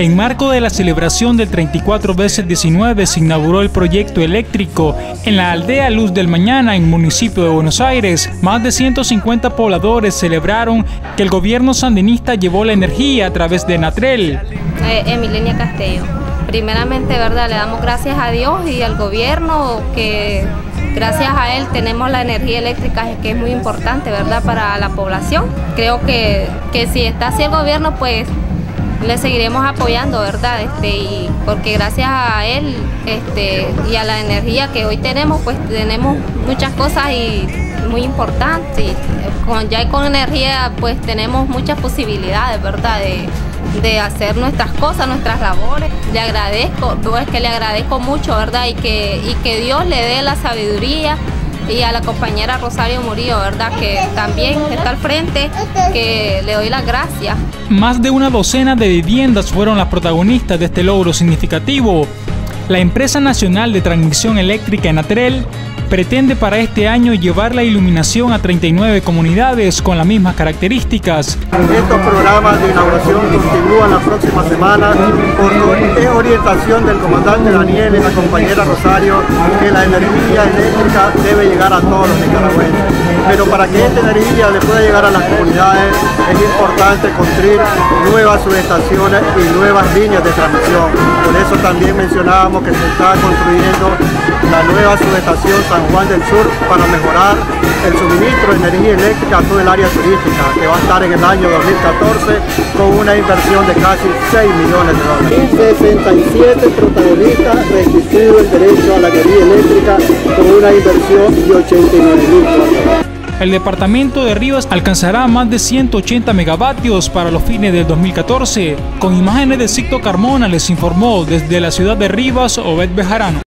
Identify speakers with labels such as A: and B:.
A: En marco de la celebración del 34 veces 19 se inauguró el proyecto eléctrico en la aldea Luz del Mañana en municipio de Buenos Aires. Más de 150 pobladores celebraron que el gobierno sandinista llevó la energía a través de Natrel.
B: Eh, Emilenia Castello. Primeramente, ¿verdad? Le damos gracias a Dios y al gobierno que gracias a él tenemos la energía eléctrica que es muy importante, ¿verdad? Para la población. Creo que, que si está así el gobierno, pues le seguiremos apoyando, ¿verdad? Este, y porque gracias a él este, y a la energía que hoy tenemos, pues tenemos muchas cosas y muy importantes. Con, ya con energía, pues tenemos muchas posibilidades, ¿verdad? De, de hacer nuestras cosas, nuestras labores. Le agradezco, pues que le agradezco mucho, ¿verdad? Y que, y que Dios le dé la sabiduría y a la compañera Rosario Murillo, ¿verdad? Que también está al frente, que le doy las gracias.
A: Más de una docena de viviendas fueron las protagonistas de este logro significativo. La empresa nacional de transmisión eléctrica Enatrel pretende para este año llevar la iluminación a 39 comunidades con las mismas características.
C: Estos programas de inauguración continúan la próxima semana por orientación del comandante Daniel y la compañera Rosario que la energía eléctrica debe llegar a todos los nicaragüenses. Pero para que esta energía le pueda llegar a las comunidades es importante construir nuevas subestaciones y nuevas líneas de transmisión. Por eso también mencionábamos que se está construyendo la nueva subestación San Juan del Sur para mejorar el suministro de energía eléctrica a todo el área turística, que va a estar en el año 2014 con una inversión de casi 6 millones de dólares. 67 protagonistas requisieron el derecho a la energía eléctrica con una inversión de 89 mil dólares.
A: El departamento de Rivas alcanzará más de 180 megavatios para los fines del 2014. Con imágenes de Cicto Carmona les informó desde la ciudad de Rivas Obed Bejarano.